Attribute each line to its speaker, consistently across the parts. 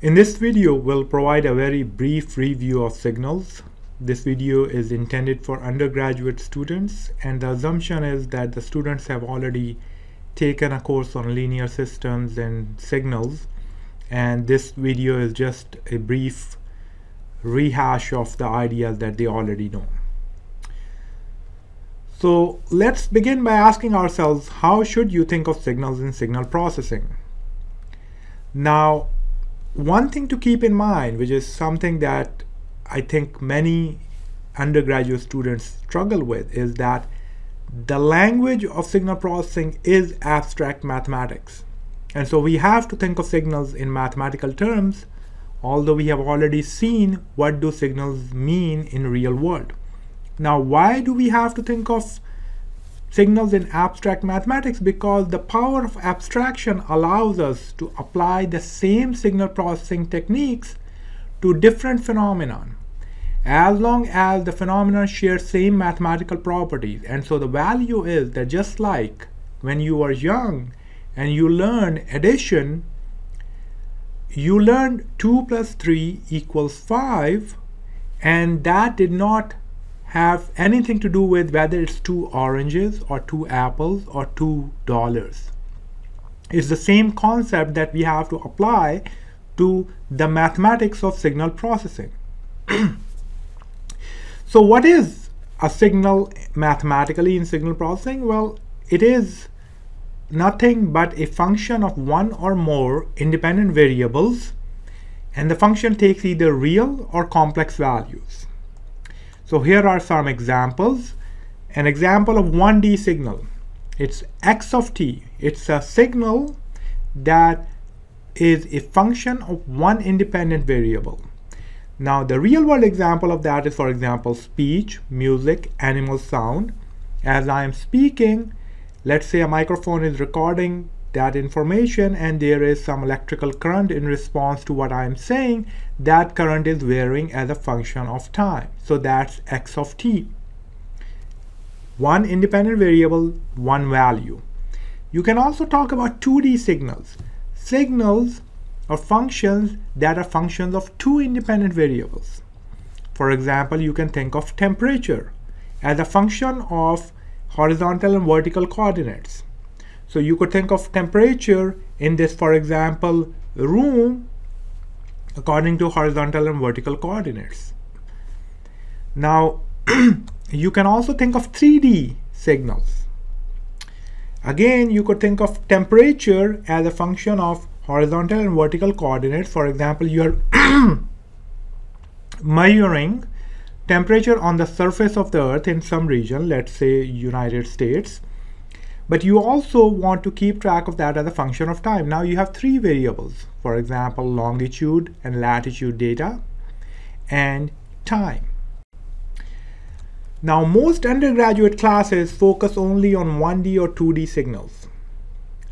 Speaker 1: In this video, we'll provide a very brief review of signals. This video is intended for undergraduate students and the assumption is that the students have already taken a course on linear systems and signals and this video is just a brief rehash of the ideas that they already know. So let's begin by asking ourselves how should you think of signals in signal processing? Now one thing to keep in mind, which is something that I think many undergraduate students struggle with, is that the language of signal processing is abstract mathematics. And so we have to think of signals in mathematical terms, although we have already seen what do signals mean in real world. Now, why do we have to think of signals in abstract mathematics because the power of abstraction allows us to apply the same signal processing techniques to different phenomena. As long as the phenomena share same mathematical properties. And so the value is that just like when you are young and you learn addition you learned 2 plus 3 equals 5 and that did not have anything to do with whether it's two oranges or two apples or two dollars. It's the same concept that we have to apply to the mathematics of signal processing. so what is a signal mathematically in signal processing? Well, it is nothing but a function of one or more independent variables and the function takes either real or complex values. So here are some examples. An example of 1D signal. It's x of t. It's a signal that is a function of one independent variable. Now the real world example of that is for example speech, music, animal sound. As I am speaking, let's say a microphone is recording that information and there is some electrical current in response to what I am saying, that current is varying as a function of time. So that's x of t. One independent variable, one value. You can also talk about 2D signals. Signals are functions that are functions of two independent variables. For example, you can think of temperature as a function of horizontal and vertical coordinates. So you could think of temperature in this, for example, room according to horizontal and vertical coordinates. Now, you can also think of 3D signals. Again, you could think of temperature as a function of horizontal and vertical coordinates. For example, you're measuring temperature on the surface of the earth in some region, let's say United States, but you also want to keep track of that as a function of time. Now you have three variables, for example, longitude and latitude data and time. Now most undergraduate classes focus only on 1D or 2D signals.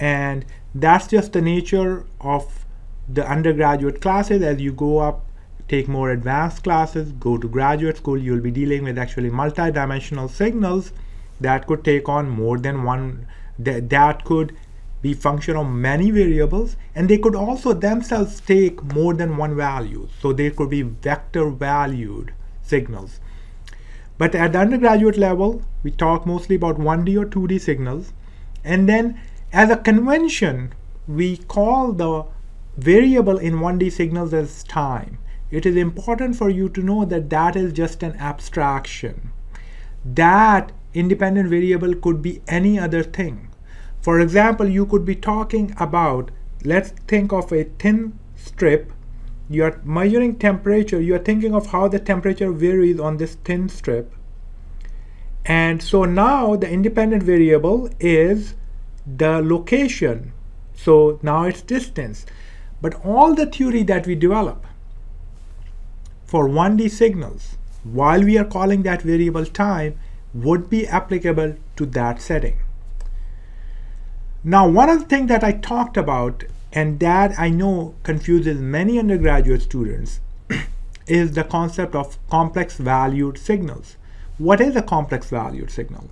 Speaker 1: And that's just the nature of the undergraduate classes as you go up take more advanced classes, go to graduate school, you'll be dealing with actually multi-dimensional signals that could take on more than one that, that could be function of many variables and they could also themselves take more than one value. So they could be vector valued signals. But at the undergraduate level we talk mostly about 1d or 2d signals. And then as a convention we call the variable in 1d signals as time. It is important for you to know that that is just an abstraction. That independent variable could be any other thing. For example, you could be talking about, let's think of a thin strip. You are measuring temperature. You are thinking of how the temperature varies on this thin strip. And so now the independent variable is the location. So now it's distance. But all the theory that we develop for 1D signals, while we are calling that variable time, would be applicable to that setting. Now, one of the things that I talked about, and that I know confuses many undergraduate students, is the concept of complex valued signals. What is a complex valued signal?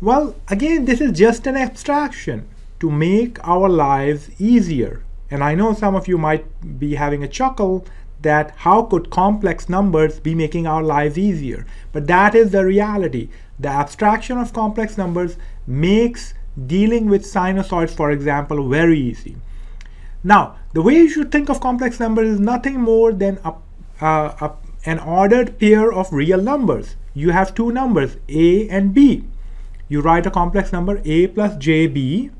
Speaker 1: Well, again, this is just an abstraction to make our lives easier. And I know some of you might be having a chuckle that how could complex numbers be making our lives easier? But that is the reality. The abstraction of complex numbers makes dealing with sinusoids, for example, very easy. Now, the way you should think of complex numbers is nothing more than a, uh, a, an ordered pair of real numbers. You have two numbers, a and b. You write a complex number a plus jb,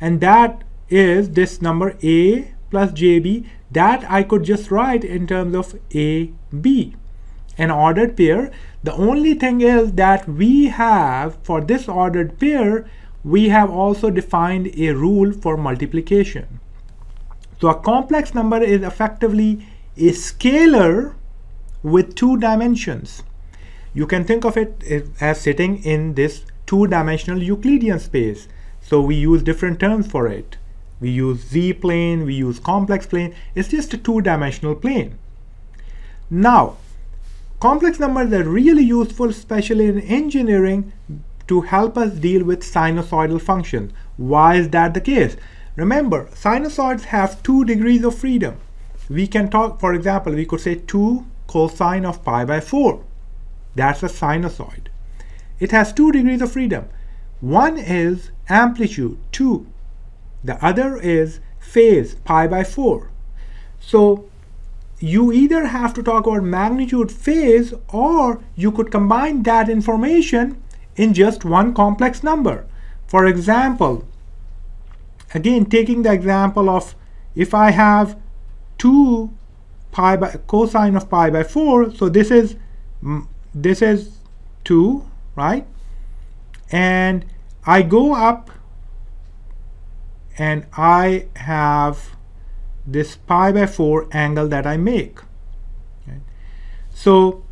Speaker 1: and that is this number a plus jb that I could just write in terms of a b an ordered pair the only thing is that we have for this ordered pair we have also defined a rule for multiplication so a complex number is effectively a scalar with two dimensions. You can think of it as sitting in this two-dimensional Euclidean space. So we use different terms for it. We use z-plane, we use complex plane. It's just a two-dimensional plane. Now, complex numbers are really useful, especially in engineering, to help us deal with sinusoidal functions. Why is that the case? Remember, sinusoids have two degrees of freedom. We can talk, for example, we could say 2 cosine of pi by 4. That's a sinusoid. It has two degrees of freedom. One is amplitude, 2. The other is phase, pi by 4. So you either have to talk about magnitude phase or you could combine that information in just one complex number. For example, again taking the example of if I have 2 pi by cosine of pi by 4 so this is this is 2 right and I go up and I have this pi by 4 angle that I make. So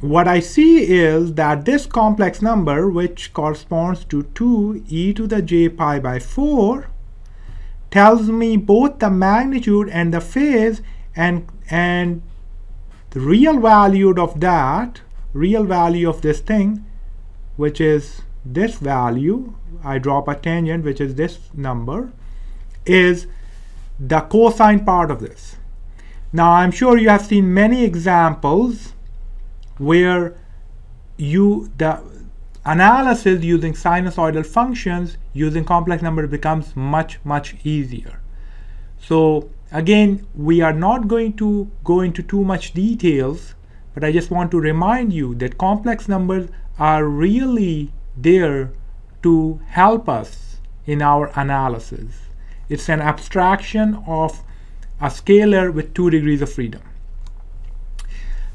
Speaker 1: what I see is that this complex number, which corresponds to 2 e to the j pi by 4, tells me both the magnitude and the phase and, and the real value of that, real value of this thing, which is this value, I drop a tangent, which is this number, is the cosine part of this. Now I'm sure you have seen many examples where you the analysis using sinusoidal functions using complex numbers becomes much much easier so again we are not going to go into too much details but I just want to remind you that complex numbers are really there to help us in our analysis it's an abstraction of a scalar with two degrees of freedom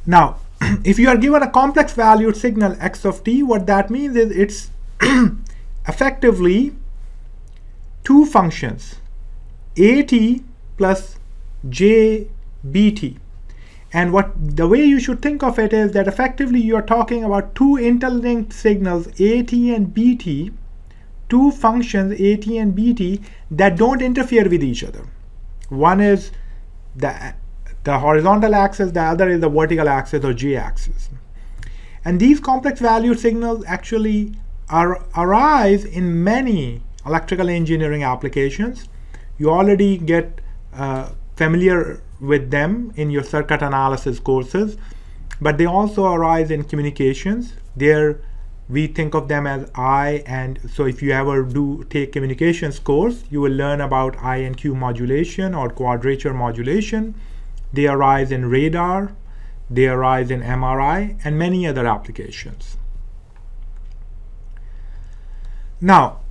Speaker 1: now if you are given a complex valued signal x of t, what that means is it's effectively two functions, at plus jbt. And what the way you should think of it is that effectively you are talking about two interlinked signals, at and bt, two functions, at and bt, that don't interfere with each other. One is the the horizontal axis, the other is the vertical axis or j-axis. And these complex value signals actually are, arise in many electrical engineering applications. You already get uh, familiar with them in your circuit analysis courses, but they also arise in communications. There we think of them as I and so if you ever do take communications course, you will learn about I and Q modulation or quadrature modulation. They arise in radar, they arise in MRI, and many other applications. Now,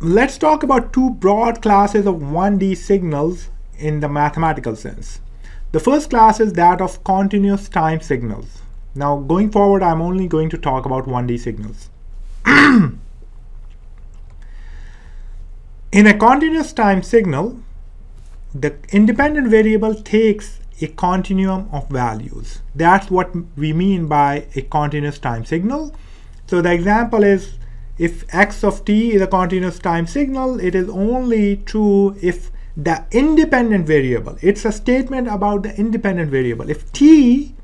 Speaker 1: let's talk about two broad classes of 1D signals in the mathematical sense. The first class is that of continuous time signals. Now, going forward, I'm only going to talk about 1D signals. in a continuous time signal, the independent variable takes a continuum of values. That's what we mean by a continuous time signal. So the example is if x of t is a continuous time signal, it is only true if the independent variable, it's a statement about the independent variable. If t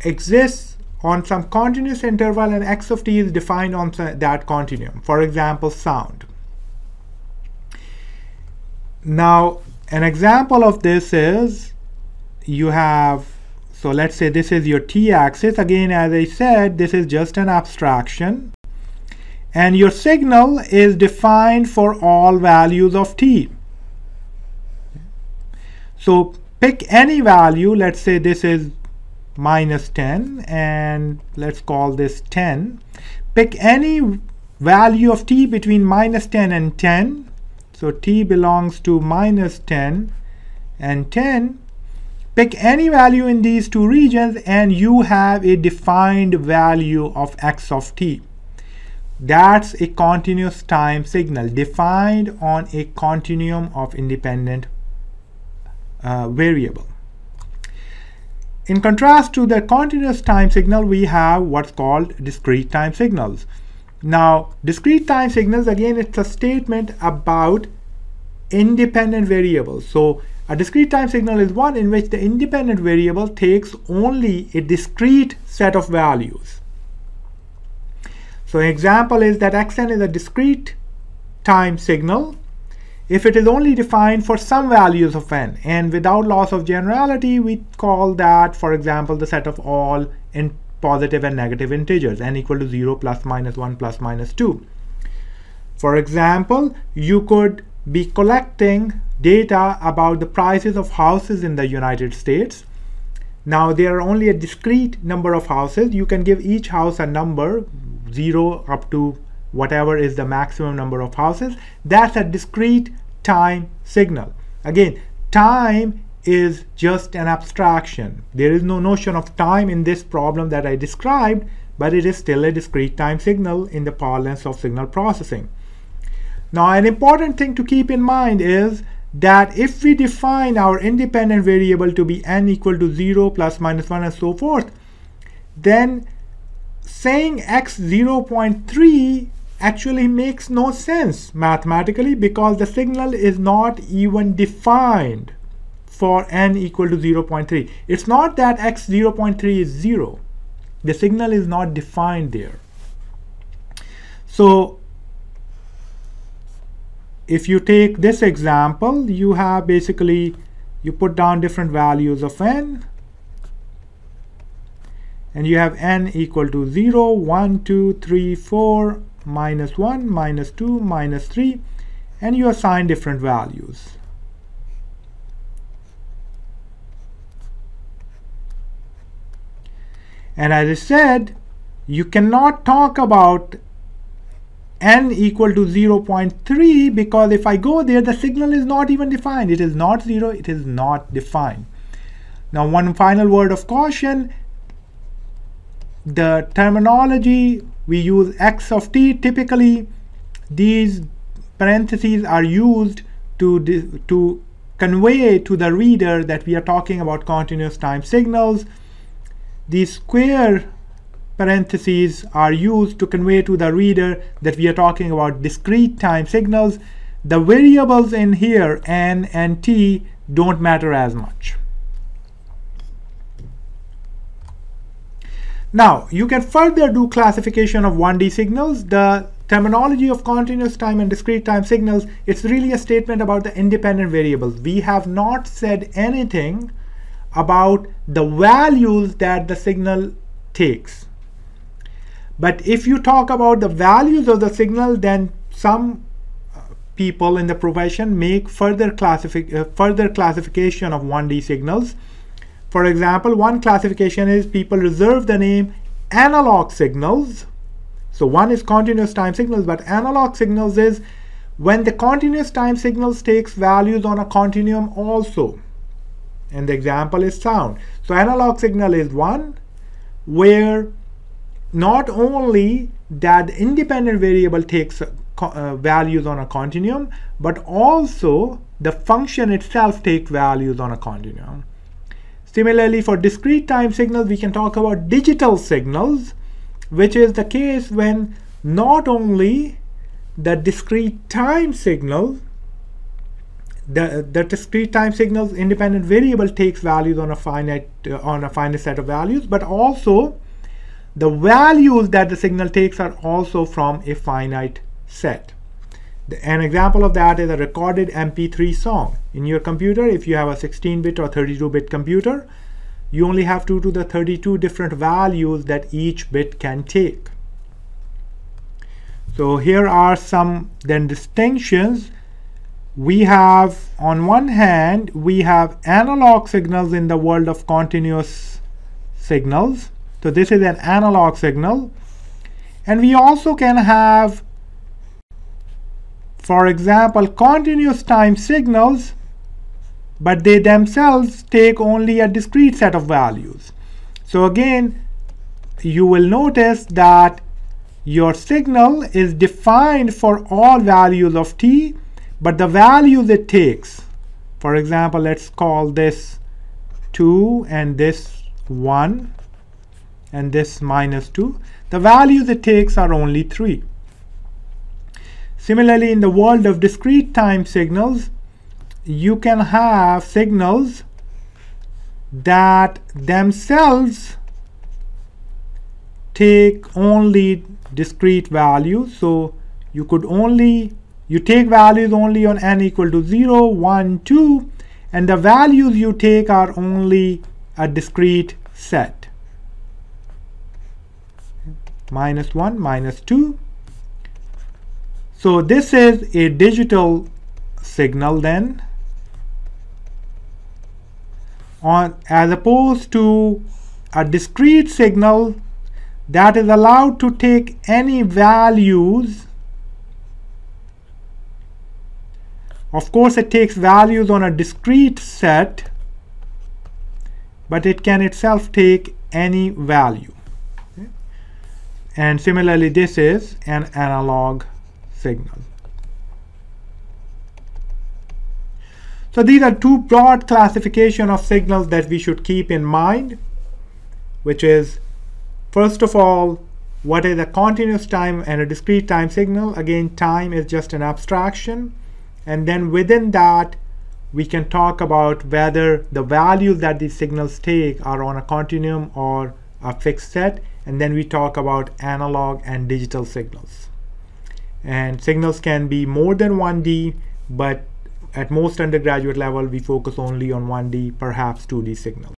Speaker 1: exists on some continuous interval and x of t is defined on that continuum, for example, sound. Now, an example of this is you have, so let's say this is your t-axis. Again, as I said, this is just an abstraction. And your signal is defined for all values of t. So pick any value, let's say this is minus 10 and let's call this 10. Pick any value of t between minus 10 and 10. So t belongs to minus 10 and 10. Pick any value in these two regions and you have a defined value of x of t. That's a continuous time signal defined on a continuum of independent uh, variable. In contrast to the continuous time signal, we have what's called discrete time signals. Now, discrete time signals, again, it's a statement about independent variables. So a discrete time signal is one in which the independent variable takes only a discrete set of values. So an example is that xn is a discrete time signal if it is only defined for some values of n and without loss of generality we call that for example the set of all in positive and negative integers n equal to 0 plus minus 1 plus minus 2 for example you could be collecting data about the prices of houses in the United States. Now there are only a discrete number of houses. You can give each house a number 0 up to whatever is the maximum number of houses, that's a discrete time signal. Again, time is just an abstraction. There is no notion of time in this problem that I described, but it is still a discrete time signal in the parlance of signal processing. Now, an important thing to keep in mind is that if we define our independent variable to be n equal to 0 plus minus 1 and so forth, then saying x 0.3 actually makes no sense mathematically because the signal is not even defined for n equal to 0.3. It's not that x 0.3 is 0. The signal is not defined there. So if you take this example, you have basically, you put down different values of n and you have n equal to 0, 1, 2, 3, 4, minus 1, minus 2, minus 3, and you assign different values. And as I said, you cannot talk about n equal to 0.3 because if I go there, the signal is not even defined. It is not 0, it is not defined. Now, one final word of caution, the terminology we use x of t. Typically these parentheses are used to to convey to the reader that we are talking about continuous time signals. These square parentheses are used to convey to the reader that we are talking about discrete time signals. The variables in here n and t don't matter as much Now, you can further do classification of 1D signals. The terminology of continuous time and discrete time signals, it's really a statement about the independent variables. We have not said anything about the values that the signal takes. But if you talk about the values of the signal, then some uh, people in the profession make further, classifi uh, further classification of 1D signals for example, one classification is people reserve the name analog signals. So one is continuous time signals, but analog signals is when the continuous time signals takes values on a continuum also. And the example is sound. So analog signal is one where not only that independent variable takes uh, values on a continuum, but also the function itself takes values on a continuum. Similarly, for discrete time signals, we can talk about digital signals, which is the case when not only the discrete time signal, the, the discrete time signal's independent variable takes values on a finite uh, on a finite set of values, but also the values that the signal takes are also from a finite set. An example of that is a recorded MP3 song. In your computer, if you have a 16-bit or 32-bit computer, you only have 2 to the 32 different values that each bit can take. So here are some then distinctions. We have, on one hand, we have analog signals in the world of continuous signals. So this is an analog signal. And we also can have, for example, continuous time signals but they themselves take only a discrete set of values. So again, you will notice that your signal is defined for all values of t, but the values it takes, for example, let's call this 2 and this 1 and this minus 2, the values it takes are only 3. Similarly, in the world of discrete time signals, you can have signals that themselves take only discrete values. So you could only you take values only on n equal to 0 1 2 and the values you take are only a discrete set. Minus 1 minus 2 so this is a digital signal then on as opposed to a discrete signal that is allowed to take any values of course it takes values on a discrete set but it can itself take any value okay. and similarly this is an analog signal So these are two broad classification of signals that we should keep in mind, which is first of all, what is a continuous time and a discrete time signal? Again, time is just an abstraction. And then within that, we can talk about whether the values that these signals take are on a continuum or a fixed set. And then we talk about analog and digital signals. And signals can be more than 1D, but at most undergraduate level, we focus only on 1D, perhaps 2D signals.